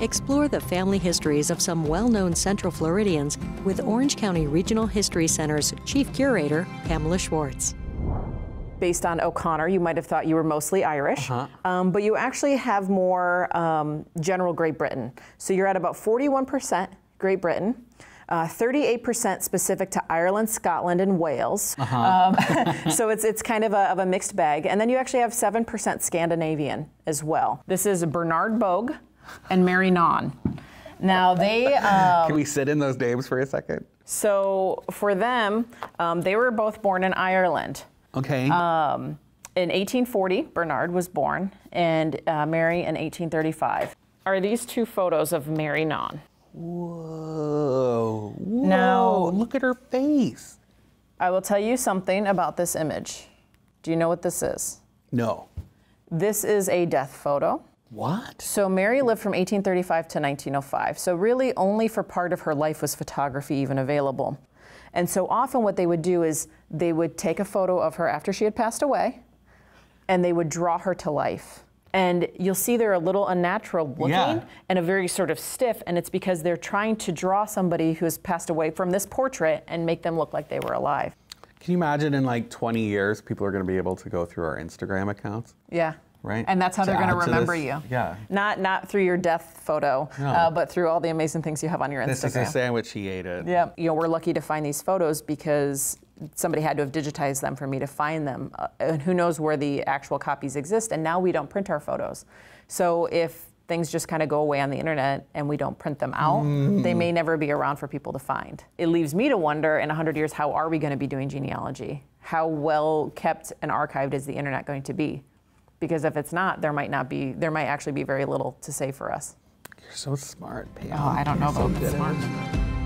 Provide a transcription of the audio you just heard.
Explore the family histories of some well known Central Floridians with Orange County Regional History Center's Chief Curator, Pamela Schwartz. Based on O'Connor, you might have thought you were mostly Irish, um, but you actually have more um, general Great Britain. So you're at about 41% Great Britain. Uh, 38% specific to Ireland, Scotland, and Wales. Um, so it's, it's kind of a, of a mixed bag. And then you actually have 7% Scandinavian as well. This is Bernard Bogue and Mary Non. Now they. Um, Can we sit in those names for a second? so for them, um, they were both born in Ireland. Okay. Um, in 1840, Bernard was born, and uh, Mary in 1835. Are these two photos of Mary Non? Whoa. Whoa. Now- look at her face. I will tell you something about this image. Do you know what this is? No. This is a death photo. What? So Mary lived from 1835 to 1905. So really only for part of her life was photography even available. And so often what they would do is they would take a photo of her after she had passed away and they would draw her to life. And you'll see they're a little unnatural looking Yeah. and a very sort of stiff and it's because they're trying to draw somebody who has passed away from this portrait and make them look like they were alive. Can you imagine in like 20 years, people are going to be able to go through our Instagram accounts? Yeah. Right. And that's how To they're going to remember this? you. Yeah. Not not through your death photo, No. uh, but through all the amazing things you have on your Instagram. This is a sandwich he ate it. Yeah, you know, we're lucky to find these photos because somebody had to have digitized them for me to find them. Uh, and who knows where the actual copies exist. And now we don't print our photos. So if things just kind of go away on the internet and we don't print them out, they may never be around for people to find. It leaves me to wonder in 100 years, how are we going to be doing genealogy? How well kept and archived is the internet going to be? Because if it's not, there might not be, there might actually be very little to say for us. You're so smart, Pam. Oh, I don't know You're about good at smart.